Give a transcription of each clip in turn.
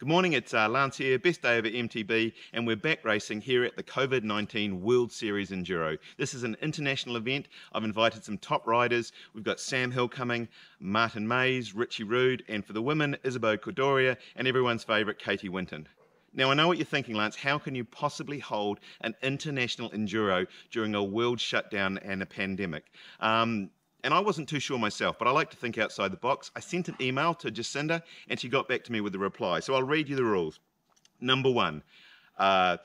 Good morning, it's uh, Lance here, best day ever MTB, and we're back racing here at the COVID 19 World Series Enduro. This is an international event. I've invited some top riders. We've got Sam Hill coming, Martin Maes, Richie Rude, and for the women, Isabeau Courdurier, and everyone's favourite, Katie Winton. Now, I know what you're thinking, Lance. How can you possibly hold an international enduro during a world shutdown and a pandemic? Um, and I wasn't too sure myself, but I like to think outside the box. I sent an email to Jacinda and she got back to me with a reply. So I'll read you the rules. Number one, uh,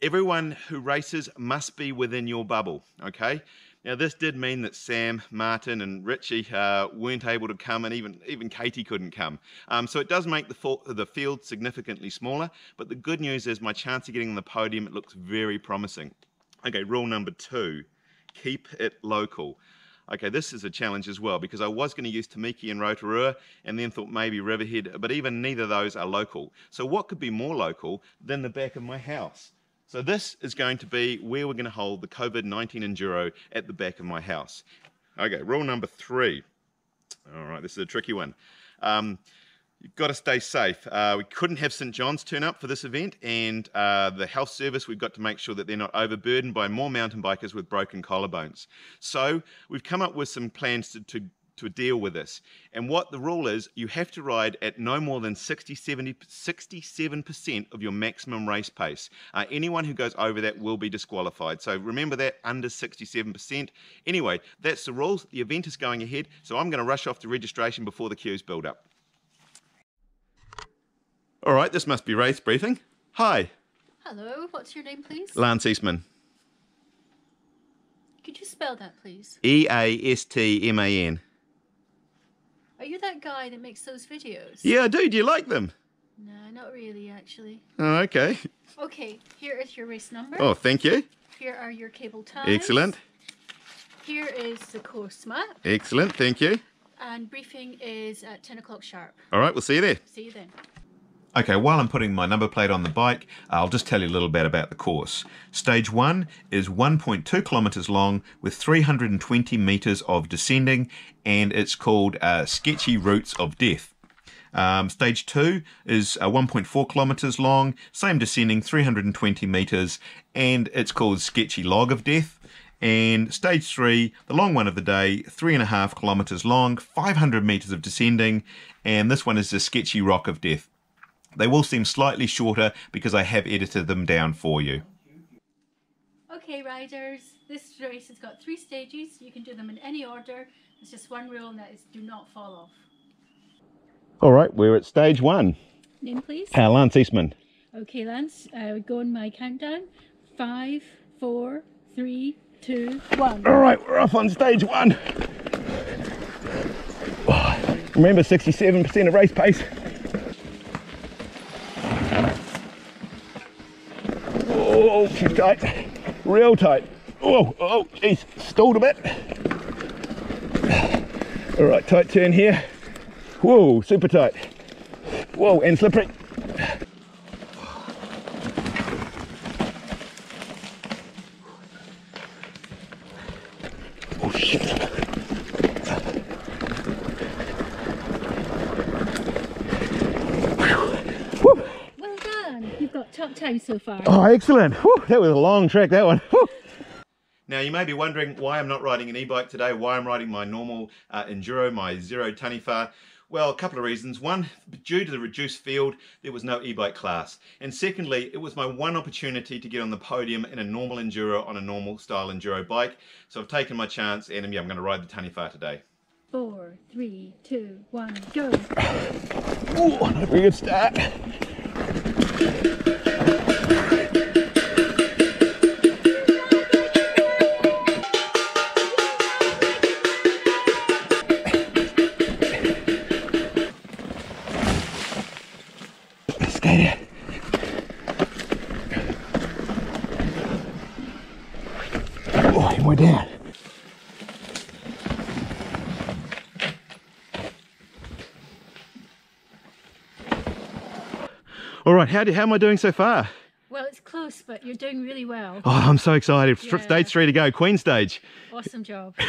everyone who races must be within your bubble, okay? Now, this did mean that Sam, Martin, and Richie uh, weren't able to come, and even, even Katie couldn't come. Um, so it does make the, the field significantly smaller, but the good news is my chance of getting on the podium, it looks very promising. Okay, rule number two keep it local. Okay, this is a challenge as well because I was going to use Tamiki and Rotorua and then thought maybe Riverhead, but even neither of those are local. So what could be more local than the back of my house? So this is going to be where we're going to hold the COVID-19 Enduro at the back of my house. Okay, rule number three. All right, this is a tricky one. Um, You've got to stay safe. Uh, we couldn't have St John's turn up for this event, and uh, the health service, we've got to make sure that they're not overburdened by more mountain bikers with broken collarbones. So we've come up with some plans to, to to deal with this. And what the rule is, you have to ride at no more than 60, 70, 67% of your maximum race pace. Uh, anyone who goes over that will be disqualified. So remember that, under 67%. Anyway, that's the rules. The event is going ahead, so I'm going to rush off to registration before the queues build up. All right, this must be race briefing. Hi. Hello, what's your name, please? Lance Eastman. Could you spell that, please? E A S T M A N. Are you that guy that makes those videos? Yeah, I do. Do you like them? No, not really, actually. Oh, okay. Okay, here is your race number. Oh, thank you. Here are your cable ties. Excellent. Here is the course map. Excellent, thank you. And briefing is at 10 o'clock sharp. All right, we'll see you there. See you then. Okay, while I'm putting my number plate on the bike, I'll just tell you a little bit about the course. Stage 1 is 1.2 kilometres long with 320 metres of descending and it's called uh, Sketchy Routes of Death. Um, stage 2 is uh, 1.4 kilometres long, same descending, 320 metres, and it's called Sketchy Log of Death. And stage three, the long one of the day, three and a half kilometres long, 500 metres of descending, and this one is the Sketchy Rock of Death. They will seem slightly shorter because I have edited them down for you. Okay, riders, this race has got three stages. You can do them in any order. There's just one rule, and that is do not fall off. All right, we're at stage one. Name, please. Uh, Lance Eastman. Okay, Lance, I would go on my countdown. Five, four, three, two, one. All right, we're off on stage one. Remember, 67% of race pace. Oh, she's tight. Real tight. Oh, oh, she's stalled a bit. All right, tight turn here. Whoa, super tight. Whoa, and slippery. Oh, shit. Well done. You've got top time so far. Oh, excellent. Whew, that was a long track, that one. Whew. Now, you may be wondering why I'm not riding an e-bike today, why I'm riding my normal uh, Enduro, my Zerode Taniwha. Well, a couple of reasons. One, due to the reduced field, there was no e-bike class. And secondly, it was my one opportunity to get on the podium in a normal Enduro on a normal style Enduro bike. So I've taken my chance and yeah, I'm going to ride the Taniwha today. Four, three, two, one, go. Ooh, not a very good start. More down. All right, how, do, how am I doing so far? Well, it's close, but you're doing really well. Oh, I'm so excited. Yeah. Stage three to go, Queen stage. Awesome job.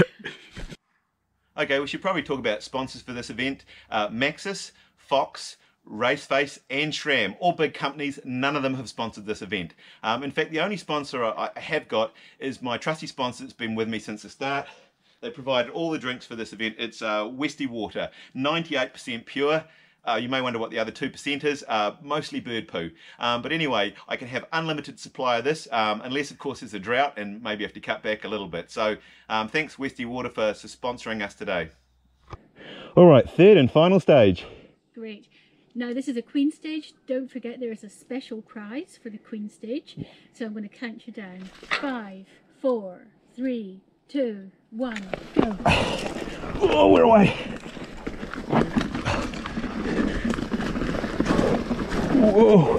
Okay, we should probably talk about sponsors for this event. Uh, Maxxis, Fox, Raceface and SRAM, all big companies, none of them have sponsored this event. Um, in fact, the only sponsor I have got is my trusty sponsor that's been with me since the start. They provided all the drinks for this event. It's uh, Westy Water, 98% pure. Uh, you may wonder what the other 2% is, uh, mostly bird poo. Um, but anyway, I can have unlimited supply of this, um, unless of course there's a drought and maybe have to cut back a little bit. So um, thanks Westy Water for sponsoring us today. All right, third and final stage. Great. Now this is a queen stage. Don't forget there is a special prize for the queen stage. So I'm going to count you down. Five, four, three, two, one, go. Oh, where away. Whoa.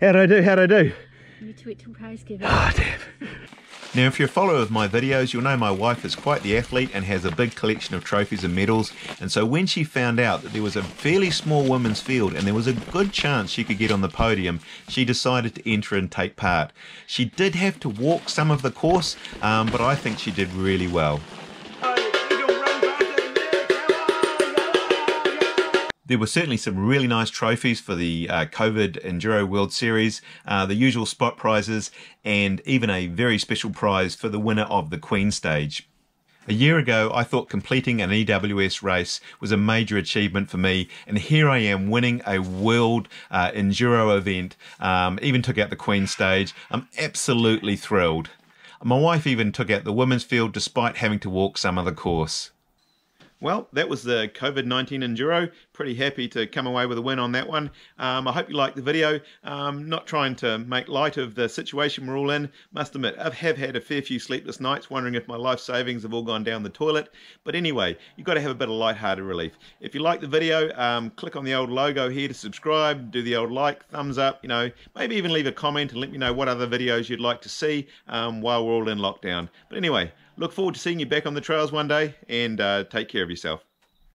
How'd I do? How'd I do? You need to wait till prize giving. Ah, oh, damn. Now, if you're a follower of my videos, you'll know my wife is quite the athlete and has a big collection of trophies and medals. And so when she found out that there was a fairly small women's field and there was a good chance she could get on the podium, she decided to enter and take part. She did have to walk some of the course, um, but I think she did really well. There were certainly some really nice trophies for the uh, COVID Enduro World Series, uh, the usual spot prizes, and even a very special prize for the winner of the Queen Stage. A year ago, I thought completing an EWS race was a major achievement for me, and here I am winning a world uh, enduro event. Um, even took out the Queen stage. I'm absolutely thrilled. My wife even took out the women's field despite having to walk some of the course. Well, that was the COVID 19 Enduro. Pretty happy to come away with a win on that one. Um, I hope you liked the video. Um, not trying to make light of the situation we're all in. Must admit, I have had a fair few sleepless nights wondering if my life savings have all gone down the toilet. But anyway, you've got to have a bit of light-hearted relief. If you like the video, um, click on the old logo here to subscribe, do the old like, thumbs up, you know, maybe even leave a comment and let me know what other videos you'd like to see um, while we're all in lockdown. But anyway, look forward to seeing you back on the trails one day and uh, take care of yourself.